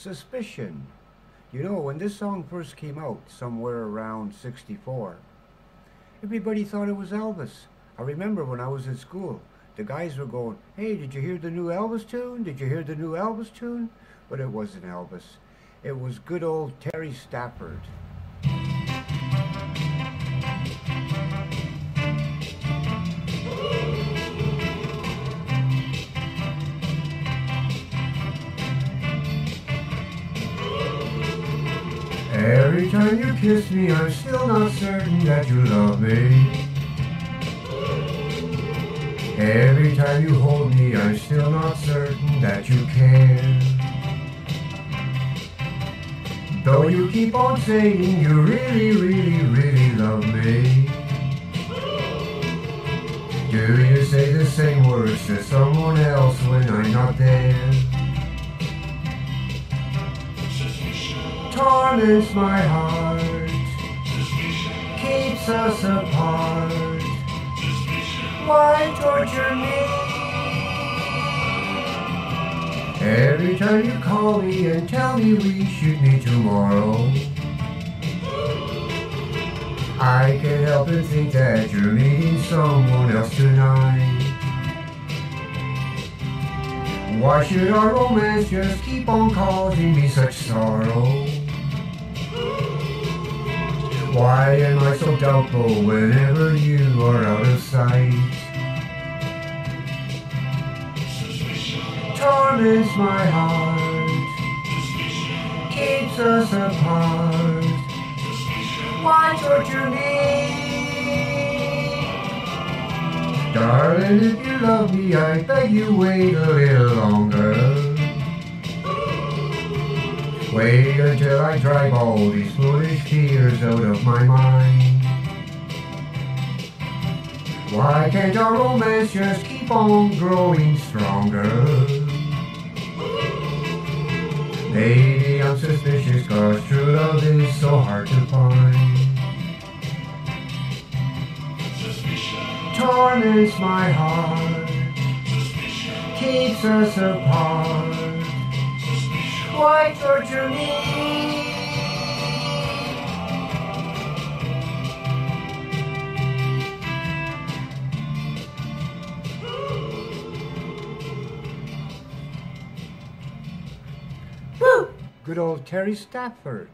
Suspicion. You know, when this song first came out, somewhere around 64, everybody thought it was Elvis. I remember when I was in school, the guys were going, hey, did you hear the new Elvis tune? Did you hear the new Elvis tune? But it wasn't Elvis. It was good old Terry Stafford. Every time you kiss me, I'm still not certain that you love me. Every time you hold me, I'm still not certain that you care. Though you keep on saying you really, really, really love me. Do you say the same words to someone else when I'm not there? Torments my heart, keeps us apart. Why torture me? Every time you call me and tell me we should meet tomorrow, I can't help but think that you're meeting someone else tonight. Why should our romance just keep on causing me such sorrow? Why am I so doubtful whenever you are out of sight? Torments my heart, keeps us apart. Why torture me? Darling, if you love me, I beg you wait a little longer. Wait until I drive all these foolish fears out of my mind. Why can't our romance just keep on growing stronger? Maybe I'm suspicious cause true love is so hard to find. Torments my heart, keeps us apart. Why torture me? Good old Terry Stafford.